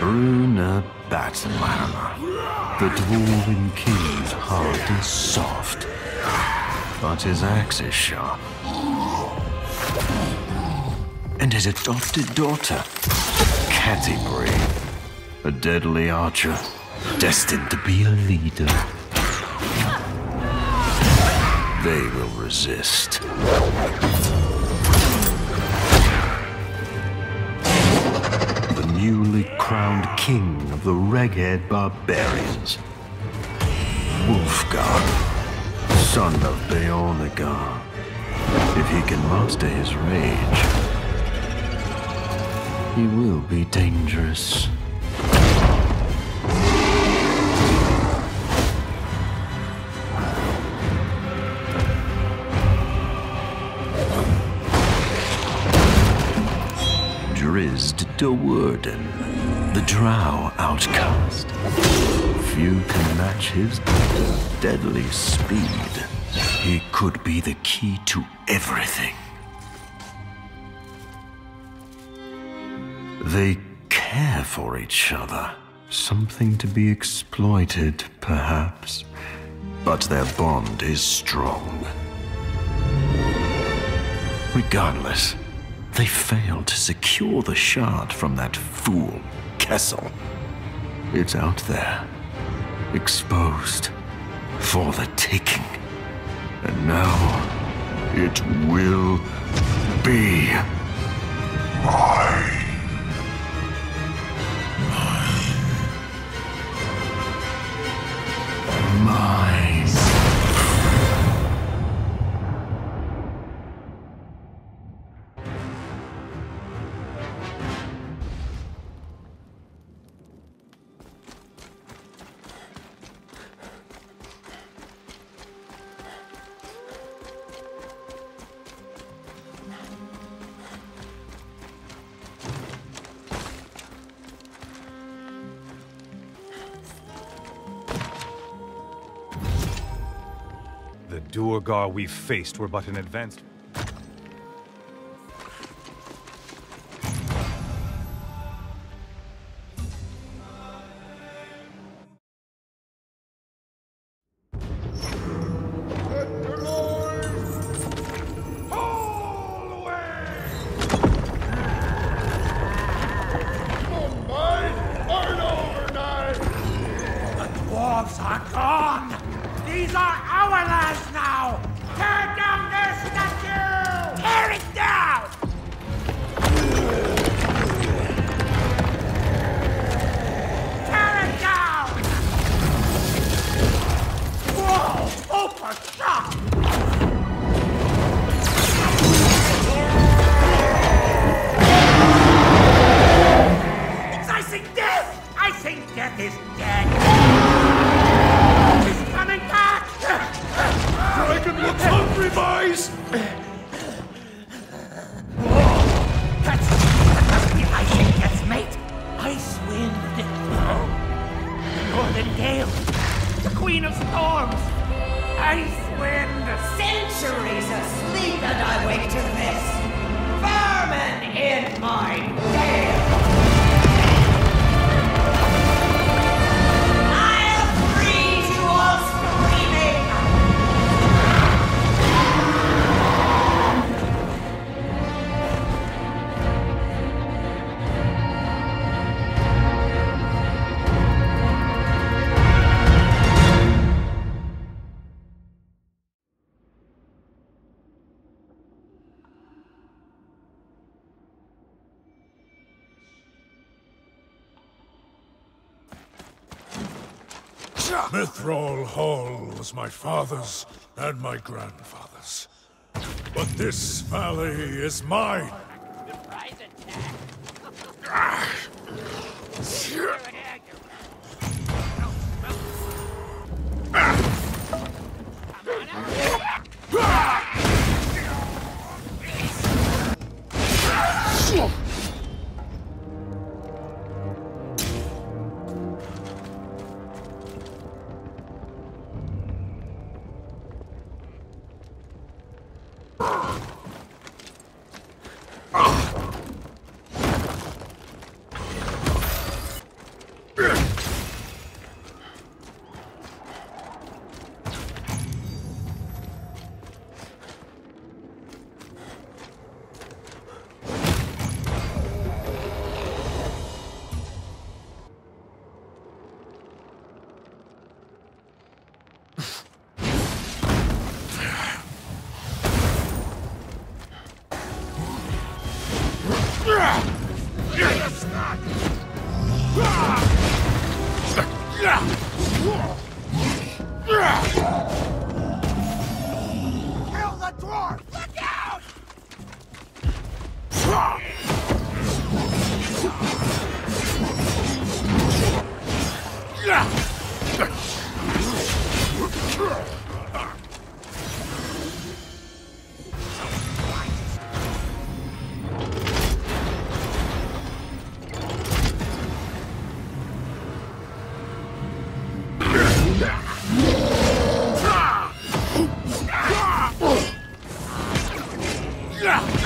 Bruenor Battlehammer, the Dwarven King's heart is soft, but his axe is sharp. And his adopted daughter, Catti-brie, a deadly archer, destined to be a leader. They will resist. The newly crowned king of the Reghed barbarians, Wulfgar, son of Beornegar. If he can master his rage, he will be dangerous. Drizzt Do'Urden, the Drow outcast. Few can match his deadly speed. He could be the key to everything. They care for each other. Something to be exploited, perhaps. But their bond is strong. Regardless, they failed to secure the shard from that fool, Kessell. It's out there, exposed, for the taking. And now, it will be mine. Duergar we faced were but an advanced... northern gale! The queen of storms! Ice wind! Centuries asleep and I wake to this. Vermin in my gale. Mithril Hall was my father's and my grandfather's. But this valley is mine. Ah! Grrrr! Ah! Yeah!